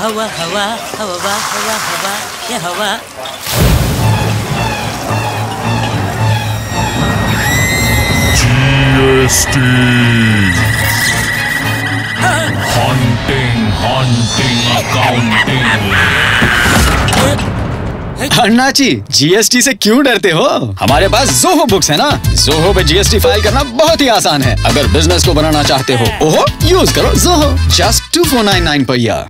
हवा हवा हवा हवा हवा ये हवा। GST. Haunting, haunting, accounting. अन्नाची जीएसटी से क्यों डरते हो? हमारे पास जोहो बुक्स है ना? जोहो पे जीएसटी फ़ाइल करना बहुत ही आसान है। अगर बिज़नेस को बनाना चाहते हो हाँ। ओहो यूज़ करो Zoho just two four nine nine per year